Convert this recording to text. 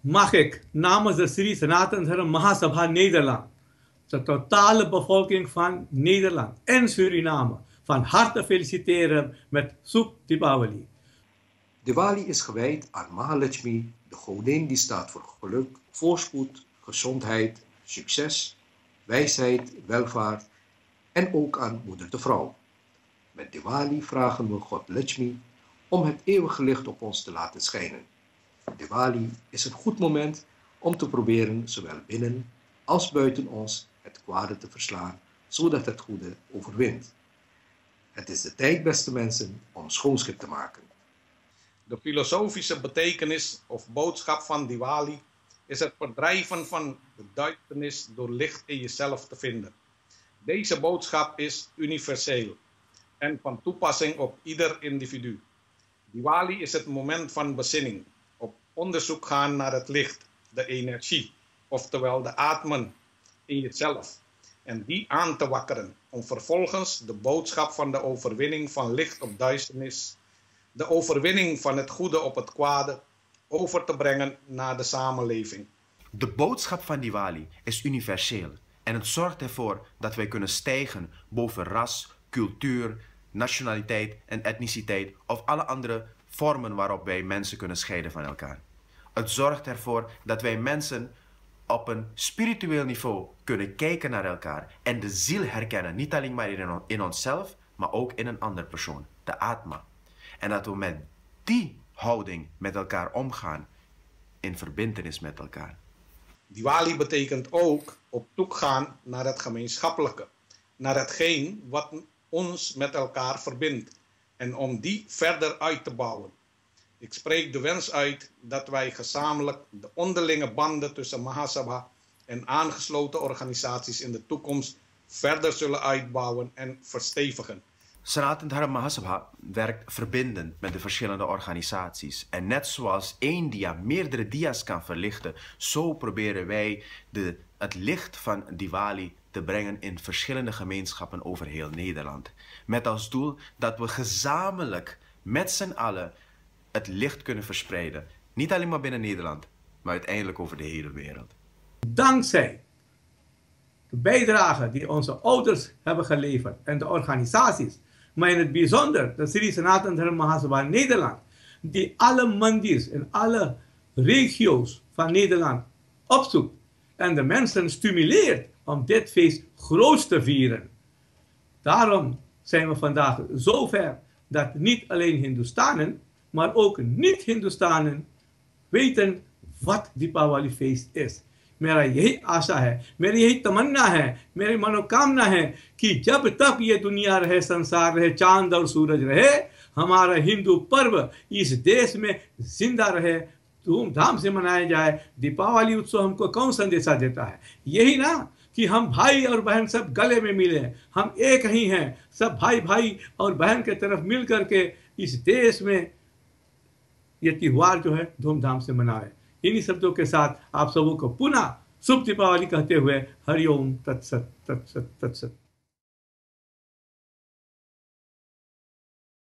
mag ik namens de Sri Sanatan Dharma Mahasabha Nederland de totale bevolking van Nederland en Suriname van harte feliciteren met Soep Dipawali. Diwali is gewijd aan Mahalakshmi, de godin die staat voor geluk, voorspoed, gezondheid, succes, wijsheid, welvaart en ook aan moeder de vrouw. Met Diwali vragen we God Lakshmi om het eeuwige licht op ons te laten schijnen. Diwali is een goed moment om te proberen zowel binnen als buiten ons het kwade te verslaan, zodat het goede overwint. Het is de tijd, beste mensen, om schoonschip te maken. De filosofische betekenis of boodschap van Diwali is het verdrijven van de duisternis door licht in jezelf te vinden. Deze boodschap is universeel en van toepassing op ieder individu. Diwali is het moment van bezinning, onderzoek gaan naar het licht, de energie, oftewel de atmen in jezelf, en die aan te wakkeren, om vervolgens de boodschap van de overwinning van licht op duisternis, de overwinning van het goede op het kwade, over te brengen naar de samenleving. De boodschap van Diwali is universeel en het zorgt ervoor dat wij kunnen stijgen boven ras, cultuur, nationaliteit en etniciteit of alle andere vormen waarop wij mensen kunnen scheiden van elkaar. Het zorgt ervoor dat wij mensen op een spiritueel niveau kunnen kijken naar elkaar en de ziel herkennen, niet alleen maar in, onszelf, maar ook in een andere persoon, de Atma. En dat we met die houding met elkaar omgaan, in verbindenis met elkaar. Diwali betekent ook op zoek gaan naar het gemeenschappelijke, naar hetgeen wat ons met elkaar verbindt en om die verder uit te bouwen. Ik spreek de wens uit dat wij gezamenlijk de onderlinge banden tussen Mahasabha en aangesloten organisaties in de toekomst verder zullen uitbouwen en verstevigen. Sanatan Dharma Mahasabha werkt verbindend met de verschillende organisaties. En net zoals één dia meerdere dia's kan verlichten, zo proberen wij de, het licht van Diwali te brengen in verschillende gemeenschappen over heel Nederland. Met als doel dat we gezamenlijk met z'n allen het licht kunnen verspreiden. Niet alleen maar binnen Nederland, maar uiteindelijk over de hele wereld. Dankzij de bijdrage die onze ouders hebben geleverd en de organisaties, maar in het bijzonder de Sri Sanatan Dharma Mahasabha Nederland, die alle mandirs in alle regio's van Nederland opzoekt en de mensen stimuleert om dit feest groot te vieren. Daarom zijn we vandaag zover dat niet alleen Hindustanen, maar ook niet-Hindustanen weten wat Deepawali feest is. मेरा यही आशा है, मेरी यही तमन्ना है, मेरी मनोकामना है कि जब तक ये दुनिया रहे, संसार रहे, चाँद और सूरज रहे, हमारा हिंदू पर्व इस देश में ज़िंदा रहे, धूमधाम से मनाया जाए। दीपावली उत्सव हमको कौन संदेशा देता है? यही ना कि हम भाई और बहन सब गले में मिले, हम एक ही हैं, सब भाई भाई और बहन के तरफ़ मिल करके इस देश में ये त्यौहार जो है, धूमधाम से मनाए। इन्हीं शब्दों के साथ आप सबों को पुनः शुभ दीपावली कहते हुए हरिओम तत्सत तत्सत तत्सत।